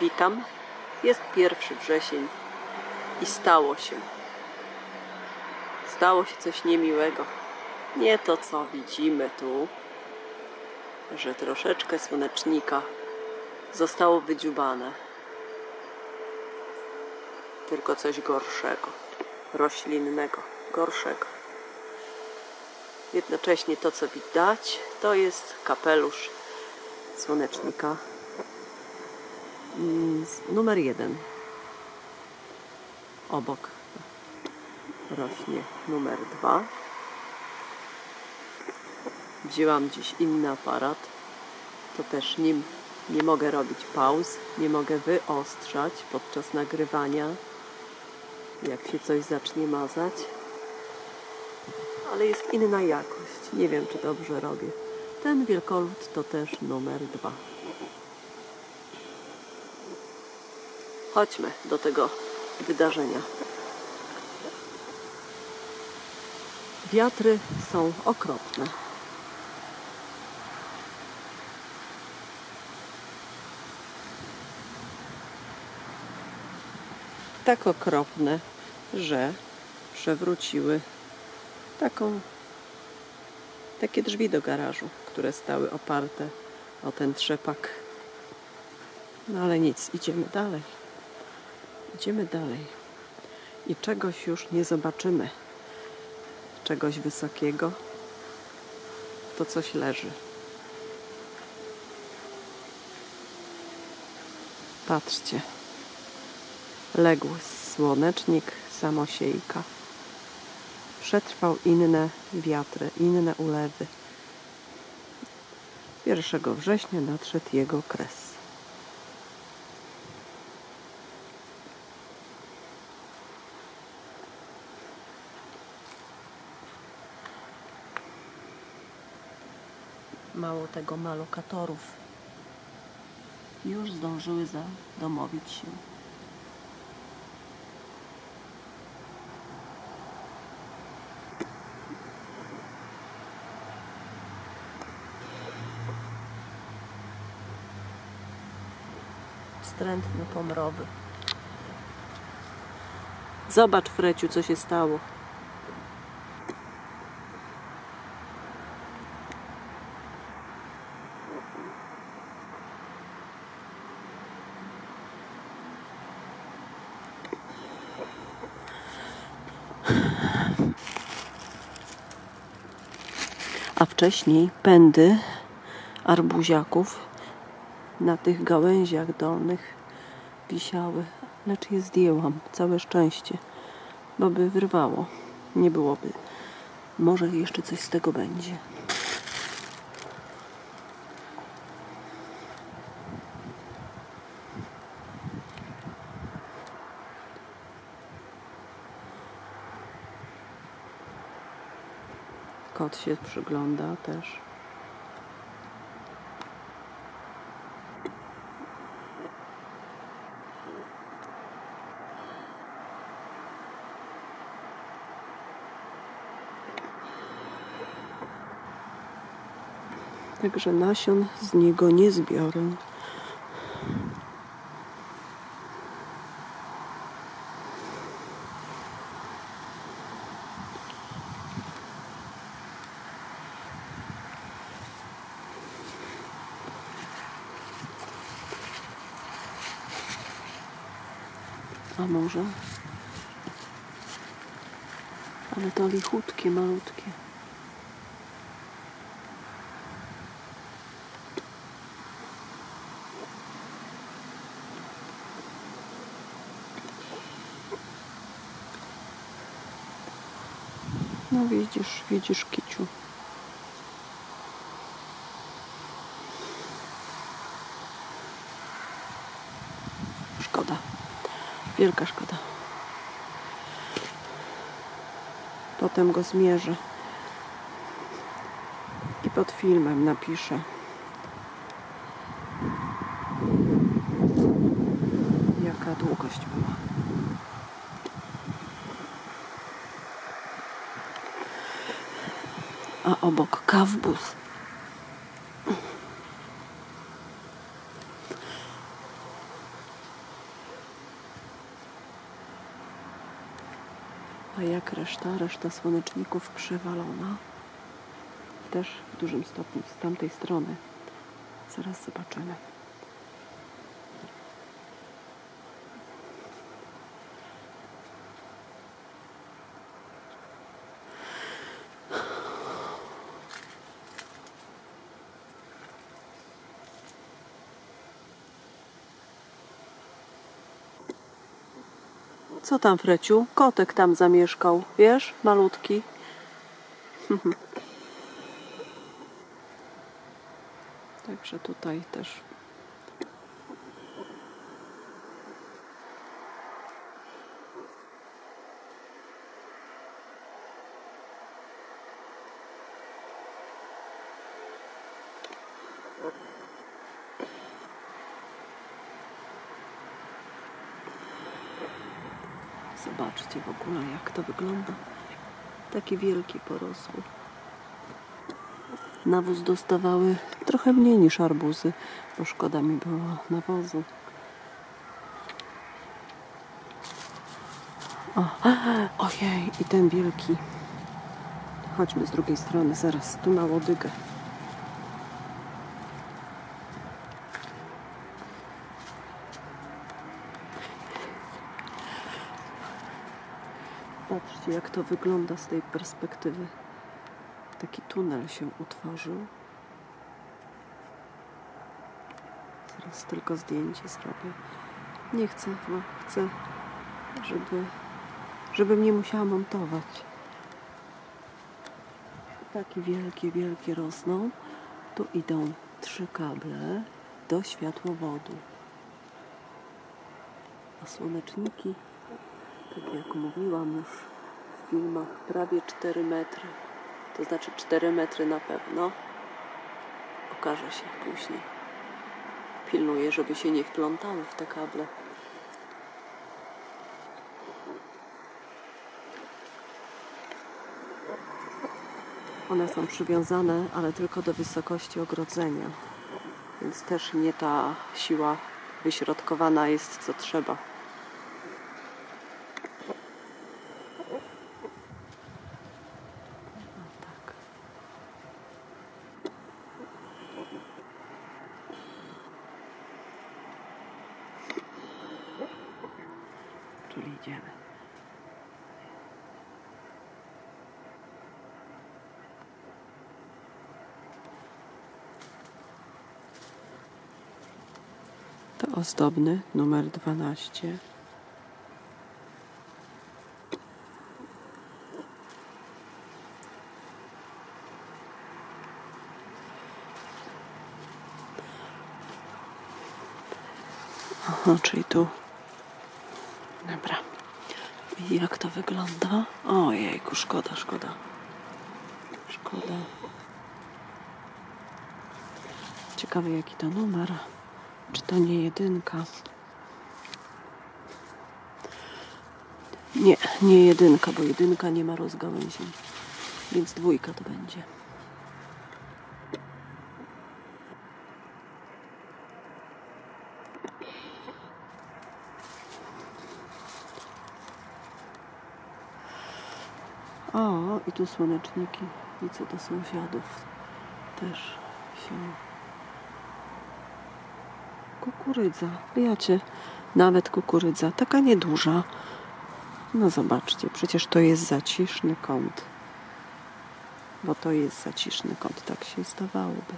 Witam. Jest pierwszy wrzesień i stało się. Stało się coś niemiłego. Nie to, co widzimy tu, że troszeczkę słonecznika zostało wydziubane. Tylko coś gorszego, roślinnego, gorszego. Jednocześnie to, co widać, to jest kapelusz słonecznika numer jeden. Obok rośnie numer dwa. Wzięłam dziś inny aparat. To też nim nie mogę robić pauz, nie mogę wyostrzać podczas nagrywania, jak się coś zacznie mazać. Ale jest inna jakość. Nie wiem, czy dobrze robię. Ten wielkolud to też numer dwa. Chodźmy do tego wydarzenia. Wiatry są okropne. Tak okropne, że przewróciły taką, takie drzwi do garażu, które stały oparte o ten trzepak. No ale nic, idziemy dalej. Idziemy dalej. I czegoś już nie zobaczymy. Czegoś wysokiego. To coś leży. Patrzcie. Legł słonecznik, samosiejka. Przetrwał inne wiatry, inne ulewy. 1 września nadszedł jego kres. Mało tego, ma lokatorów. Już zdążyły zadomowić się. Wstrętny pomrowy. Zobacz, Freciu, co się stało. Wcześniej pędy arbuziaków na tych gałęziach dolnych wisiały, lecz je zdjęłam. Całe szczęście, bo by wyrwało. Nie byłoby. Może jeszcze coś z tego będzie. Kot się przygląda też. Także nasion z niego nie zbiorę. Może? Ale to lichutkie, malutkie. No widzisz, widzisz kiciu. Szkoda. Wielka szkoda. Potem go zmierzę. I pod filmem napiszę. Jaka długość była. A obok kawbus. Tutaj jak reszta, reszta słoneczników przewalona. Też w dużym stopniu z tamtej strony. Zaraz zobaczymy. Co tam, Freciu? Kotek tam zamieszkał, wiesz? Malutki. Także tutaj też. Zobaczcie w ogóle, jak to wygląda. Taki wielki porosły. Nawóz dostawały trochę mniej niż arbuzy, bo szkoda mi było nawozu. O, ojej, i ten wielki. Chodźmy z drugiej strony, zaraz tu na łodygę. Jak to wygląda z tej perspektywy. Taki tunel się utworzył. Zaraz tylko zdjęcie zrobię. Nie chcę, bo chcę, żeby, żebym nie musiała montować. Takie wielkie, wielkie rosną. Tu idą trzy kable do światłowodu. A słoneczniki tak jak mówiłam już w filmach, prawie 4 metry. To znaczy 4 metry na pewno. Okaże się później. Pilnuję, żeby się nie wplątały w te kable. One są przywiązane, ale tylko do wysokości ogrodzenia. Więc też nie ta siła wyśrodkowana jest co trzeba. Tak. Czyli idziemy. To ozdobny numer 12. Aha, czyli tu. Dobra. Jak to wygląda? Ojejku, szkoda, szkoda. Szkoda. Ciekawy jaki to numer. Czy to nie jedynka? Nie, nie jedynka, bo jedynka nie ma rozgałęzień. Więc dwójka to będzie. O, i tu słoneczniki. I co do sąsiadów też się. Kukurydza, wiecie, nawet kukurydza, taka nieduża. No zobaczcie, przecież to jest zaciszny kąt. Bo to jest zaciszny kąt, tak się zdawałoby.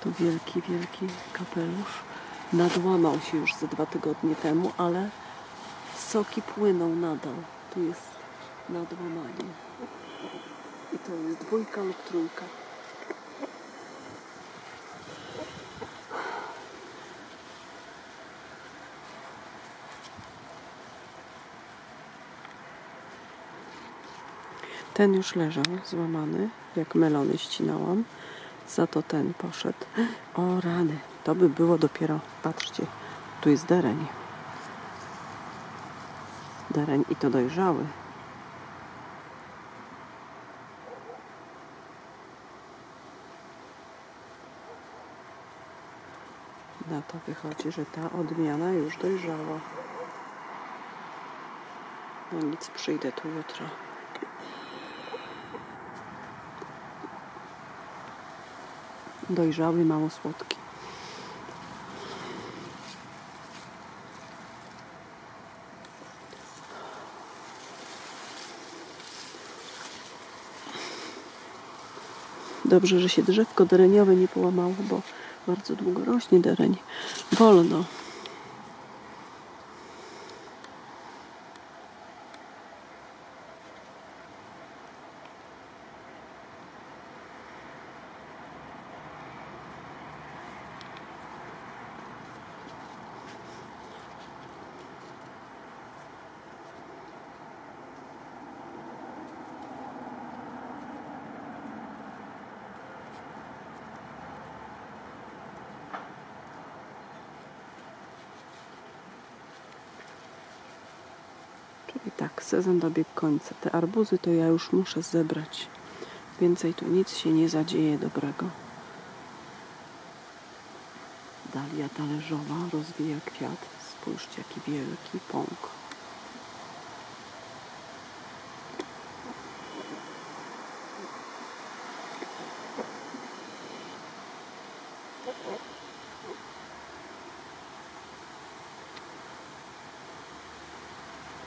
Tu wielki, wielki kapelusz. Nadłamał się już ze dwa tygodnie temu, ale soki płyną nadal. Tu jest nadłamanie. I to jest dwójka lub trójka. Ten już leżał złamany, jak melony ścinałam. Za to ten poszedł. O rany, to by było dopiero, patrzcie, tu jest dereń. Dereń i to dojrzały. Na to wychodzi, że ta odmiana już dojrzała. No nic, przyjdę tu jutro. Dojrzały, mało słodki. Dobrze, że się drzewko dereniowe nie połamało, bo bardzo długo rośnie dereń. Wolno. Czyli tak, sezon dobiegł końca. Te arbuzy to ja już muszę zebrać. Więcej tu nic się nie zadzieje dobrego. Dalia talerzowa rozwija kwiat. Spójrzcie, jaki wielki pąk.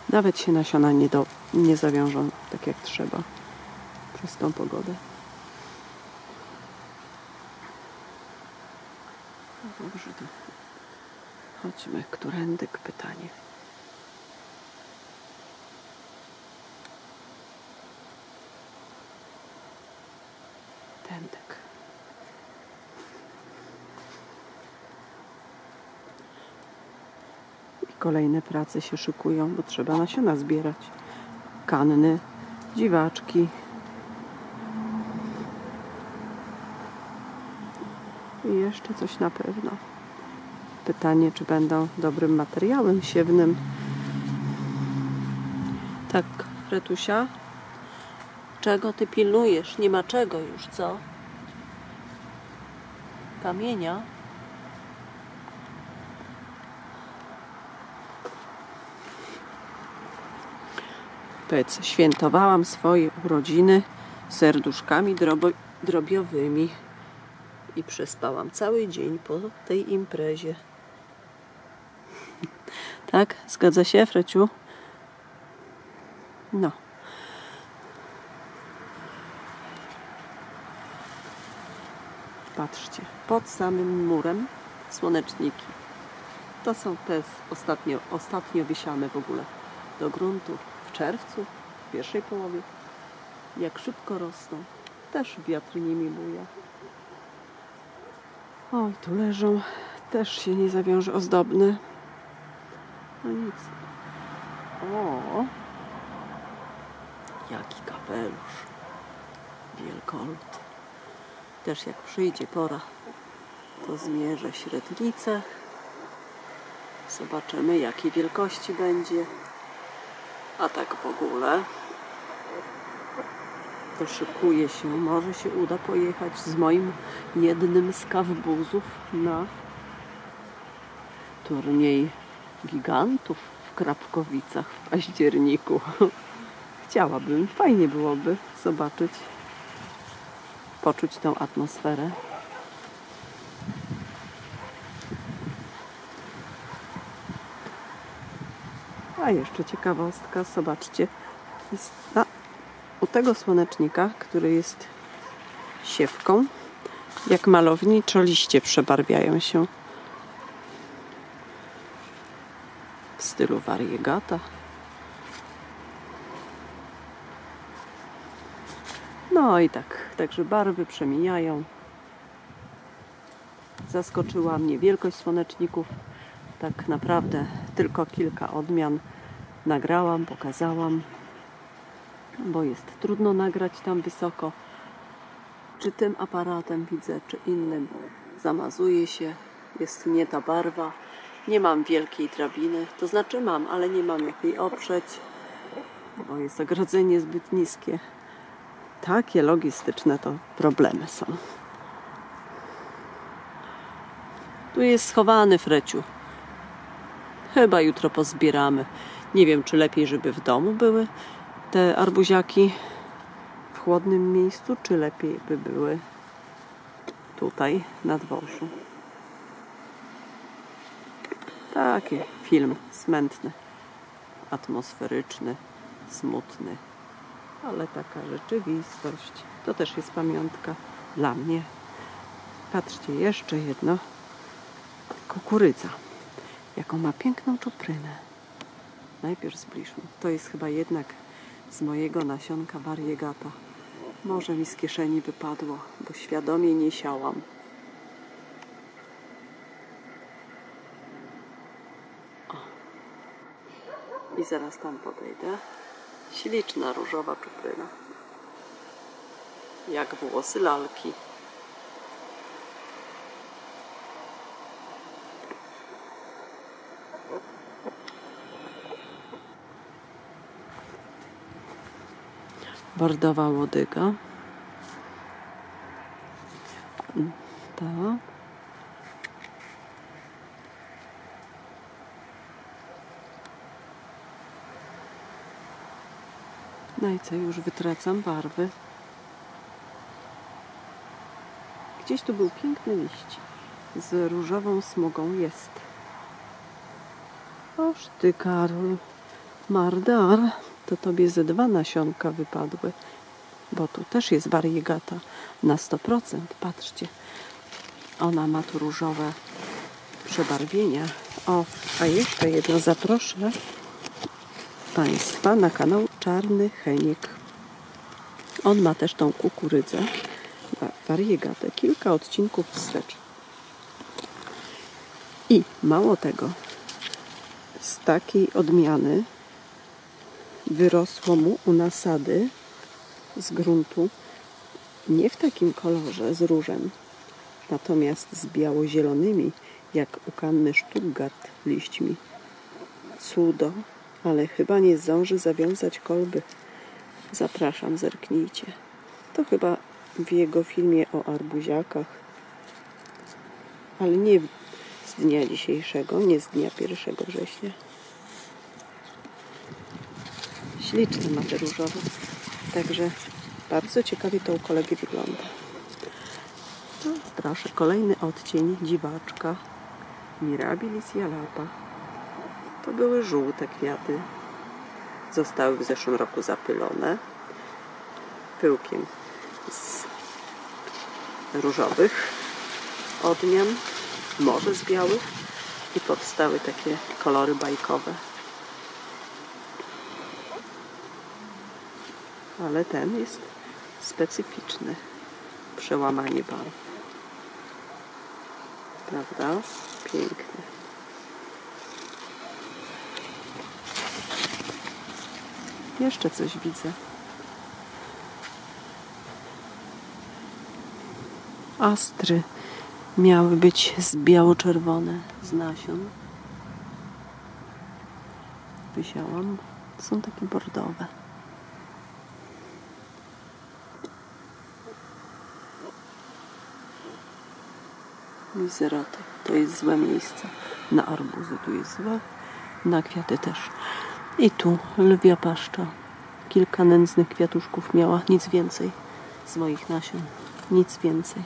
Nawet się nasiona nie, do, nie zawiążą tak jak trzeba przez tą pogodę. Dobrze, to chodźmy. Którędyk pytanie. Tędyk. I kolejne prace się szykują, bo trzeba nasiona zbierać. Kanny, dziwaczki. I jeszcze coś na pewno. Pytanie, czy będą dobrym materiałem siewnym. Tak, Retusia? Czego ty pilnujesz? Nie ma czego już, co? Kamienia? Pec. Świętowałam swoje urodziny serduszkami drobo- drobiowymi i przespałam cały dzień po tej imprezie. Tak? Zgadza się, Freciu? No. Patrzcie, pod samym murem słoneczniki. To są te ostatnio, ostatnio wysiane w ogóle do gruntu czerwcu, w pierwszej połowie. Jak szybko rosną. Też wiatr nimi buja. Oj, tu leżą. Też się nie zawiąże ozdobny. No nic. O! Jaki kapelusz. Wielkolud. Też jak przyjdzie pora, to zmierzę średnicę. Zobaczymy, jakiej wielkości będzie. A tak w ogóle to szykuje się. Może się uda pojechać z moim jednym z kawbuzów na turniej gigantów w Krapkowicach w październiku. Chciałabym, fajnie byłoby zobaczyć, poczuć tę atmosferę. A jeszcze ciekawostka, zobaczcie, jest u tego słonecznika, który jest siewką, jak malowniczo liście przebarwiają się w stylu variegata. No i tak, także barwy przemijają. Zaskoczyła mnie wielkość słoneczników. Tak naprawdę tylko kilka odmian nagrałam, pokazałam, bo jest trudno nagrać tam wysoko. Czy tym aparatem widzę, czy innym zamazuje się, jest nie ta barwa. Nie mam wielkiej drabiny, to znaczy mam, ale nie mam jak jej oprzeć, bo jest ogrodzenie zbyt niskie. Takie logistyczne to problemy są. Tu jest schowany Freciu. Chyba jutro pozbieramy. Nie wiem, czy lepiej, żeby w domu były te arbuziaki w chłodnym miejscu, czy lepiej by były tutaj na dworzu. Taki film smętny, atmosferyczny, smutny, ale taka rzeczywistość. To też jest pamiątka dla mnie. Patrzcie, jeszcze jedno. Kukurydza. Jaką ma piękną czuprynę. Najpierw zbliżmy. To jest chyba jednak z mojego nasionka variegata. Może mi z kieszeni wypadło, bo świadomie nie siałam. I zaraz tam podejdę. Śliczna różowa czupryna. Jak włosy lalki. Bordowa łodyga. Tak. No i co, już wytracam barwy. Gdzieś tu był piękny liść z różową smugą. Jest. Oż ty, Karol, Mardar, to tobie ze dwa nasionka wypadły, bo tu też jest wariegata na 100%. Patrzcie, ona ma tu różowe przebarwienia. O, a jeszcze jedno zaproszę Państwa na kanał Czarny Heniek. On ma też tą kukurydzę, wariegatę, kilka odcinków wstecz. I mało tego, z takiej odmiany wyrosło mu u nasady z gruntu nie w takim kolorze z różem, natomiast z biało-zielonymi, jak u kanny Stuttgart liśćmi. Cudo ale chyba nie zdąży zawiązać kolby. Zapraszam, zerknijcie. To chyba w jego filmie o arbuziakach, ale nie z dnia dzisiejszego, nie z dnia 1 września. Śliczne ma te różowe, także bardzo ciekawie to u kolegi wygląda. No, proszę, kolejny odcień dziwaczka Mirabilis jalapa. To były żółte kwiaty. Zostały w zeszłym roku zapylone pyłkiem z różowych odmian, może z białych i powstały takie kolory bajkowe. Ale ten jest specyficzny. Przełamanie barw. Prawda? Piękny. Jeszcze coś widzę. Astry miały być z biało-czerwone z nasion. Wysiałam. Są takie bordowe. Mizeroty. To jest złe miejsce. Na arbuzy tu jest złe. Na kwiaty też. I tu lwia paszcza. Kilka nędznych kwiatuszków miała, nic więcej z moich nasion. Nic więcej.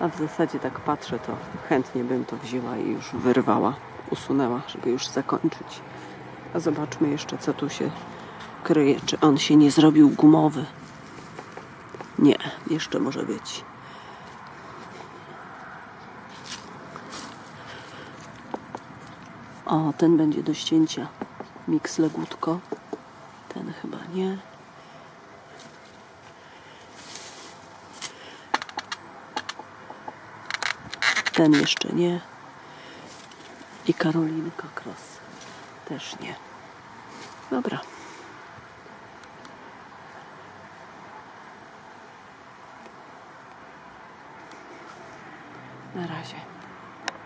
A w zasadzie tak patrzę, to chętnie bym to wzięła i już wyrwała, usunęła, żeby już zakończyć. A zobaczmy jeszcze, co tu się kryje. Czy on się nie zrobił gumowy? Nie, jeszcze może być. O, ten będzie do ścięcia. Mix legutko. Ten chyba nie. Ten jeszcze nie. I Karolinka Kros też nie. Dobra.